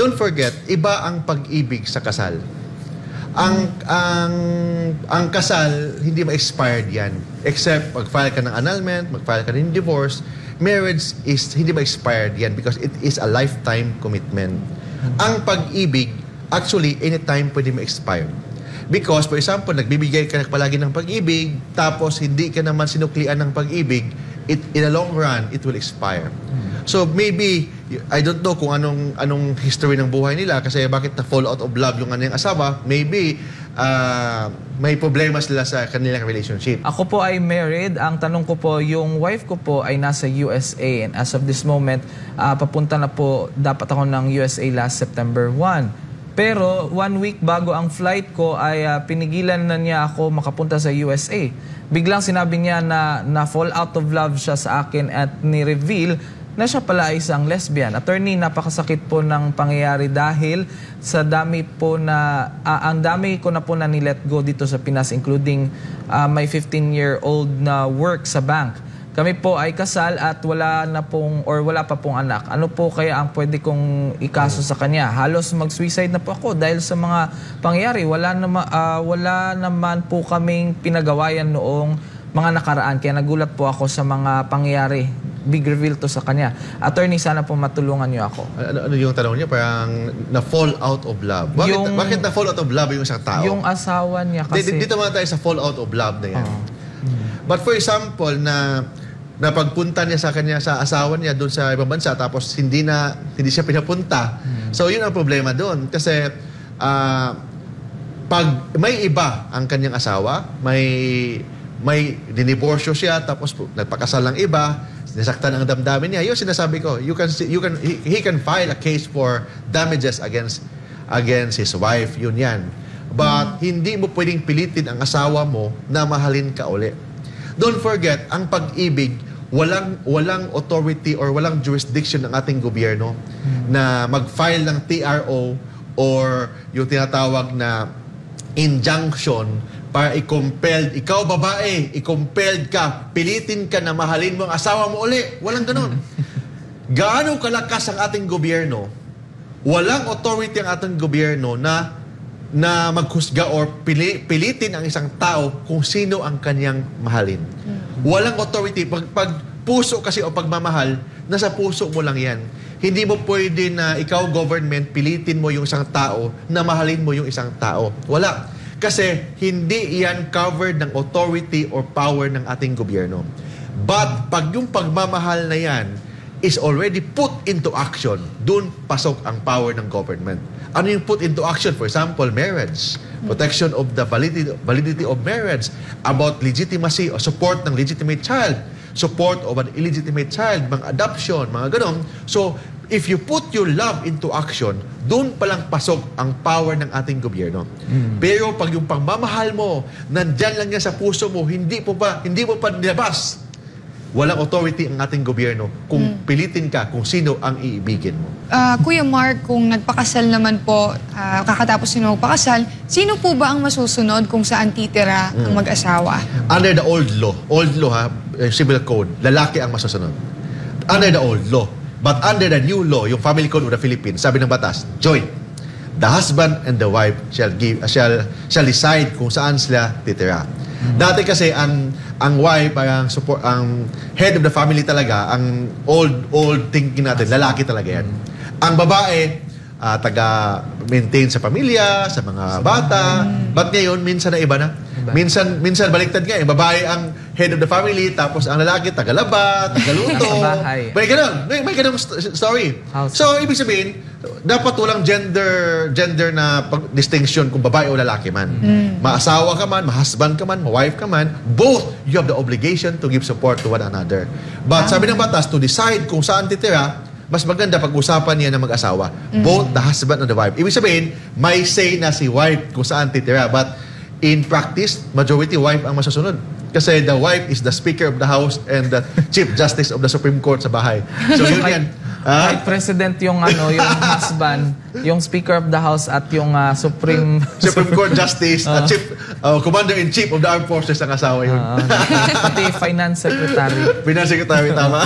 don't forget, iba ang pag-ibig sa kasal. Ang ang ang kasal hindi ma-expired 'yan except pag-file ka ng annulment, mag-file ka ng divorce. Marriage is hindi ma-expired 'yan because it is a lifetime commitment. Ang pag-ibig actually anytime pwede ma-expire. Because for example, nagbibigay ka palagi ng pag-ibig tapos hindi ka naman sinuklian ng pag-ibig, it in the long run it will expire. So maybe I don't know kung anong anong history ng buhay nila kasi bakit na fall out of love yung kanilang asawa. Maybe uh, may problema sila sa kanilang relationship. Ako po ay married. Ang tanong ko po, yung wife ko po ay nasa USA and as of this moment, ah, papunta na po dapat ako ng USA last September 1. Pero one week bago ang flight ko ay ah, pinigilan na niya ako makapunta sa USA. Biglang sinabi niya na na fall out of love siya sa akin at ni-reveal na siya pala ay isang lesbian. Attorney, napakasakit po ng pangyayari dahil sa dami po na, ah, ang dami ko na po na ni-let go dito sa Pinas, including ah, my 15-year-old na work sa bank. Kami po ay kasal at wala na pong, or wala pa pong anak. Ano po kaya ang pwede kong ikaso sa kanya? Halos mag-suicide na po ako dahil sa mga pangyayari. Wala, nama, ah, wala naman po kaming pinagawayan noong mga nakaraan. Kaya nagulat po ako sa mga pangyayari. Big reveal to sa kanya. Attorney, sana po matulungan niyo ako. Ano, ano yung tanong niya? Parang na-fall out of love. Bakit, Yung- bakit na-fall out of love yung isang tao? Yung asawa niya Di- kasi... Dito muna tayo sa fall out of love na yan. Oo. But for example, na na pagpunta niya sa kanya sa asawa niya doon sa ibang bansa tapos hindi na hindi siya pinapunta. So yun ang problema doon kasi ah, pag may iba ang kanyang asawa, may may diniborsyo siya tapos po, nagpakasal ng iba, nasaktan ang damdamin niya. Yun sinasabi ko, you can see- you can he, he can file a case for damages against against his wife. Yun yan. But hindi mo pwedeng pilitin ang asawa mo na mahalin ka uli. Don't forget, ang pag-ibig, walang walang authority or walang jurisdiction ng ating gobyerno na mag-file ng TRO or yung tinatawag na injunction para i-compelled, ikaw babae, i-compelled ka, pilitin ka na mahalin mo ang asawa mo uli. Walang ganun. Gaano kalakas ang ating gobyerno, walang authority ang ating gobyerno na na maghusga or pili, pilitin ang isang tao kung sino ang kanyang mahalin. Walang authority. Pag, pag puso kasi o pagmamahal, nasa puso mo lang yan. Hindi mo pwede na ikaw government, pilitin mo yung isang tao na mahalin mo yung isang tao. Wala. Kasi hindi yan covered ng authority or power ng ating gobyerno. But pag yung pagmamahal na yan is already put into action, dun pasok ang power ng government. Ano yung put into action? For example, marriage. Protection of the validity, validity of marriage. About legitimacy or support ng legitimate child. Support of an illegitimate child. Mga adoption, mga ganon. So, if you put your love into action, doon palang pasok ang power ng ating gobyerno. Pero pag yung pagmamahal mo, nandyan lang yan sa puso mo, hindi po pa, hindi mo pa nilabas, walang authority ang ating gobyerno kung pilitin ka kung sino ang iibigin mo. Ah, Kuya Mark, kung nagpakasal naman po, ah, kakatapos nyo magpakasal, sino po ba ang masusunod kung saan titira ang mag-asawa? Under the old law, old law ha, eh, civil code, lalaki ang masusunod. Under the old law. But under the new law, yung family code of the Philippines, sabi ng batas, joint. The husband and the wife shall give shall shall decide kung saan sila titira. Dati kasi ang ang wife parang support ang head of the family talaga, ang old old thinking natin, lalaki talaga yan. Ang babae ah, taga maintain sa pamilya, sa mga bata. But ngayon minsan na iba na. Minsan minsan baliktad nga, eh. babae ang head of the family tapos ang lalaki tagalaba, tagaluto. Bahay. May ganun. May, may ganun st- story. House. So, ibig sabihin, dapat walang gender gender na pag- distinction kung babae o lalaki man. Maasawa ka man, ma-husband ka man, ma-wife ka man, both you have the obligation to give support to one another. But sabi ng batas, to decide kung saan titira, mas maganda pag-usapan niya ng mag-asawa. Both the husband and the wife. Ibig sabihin, may say na si wife kung saan titira. But in practice, majority wife ang masusunod. Kasi the wife is the speaker of the house and the chief justice of the Supreme Court sa bahay. So yun yan. Ah? Kahit president yung ano, yung husband, yung speaker of the house at yung ah, supreme Supreme Court Justice, uh, Chief, uh, Commander-in-Chief of the Armed Forces ang asawa yun. Ah, pati finance secretary. Finance Secretary, tama?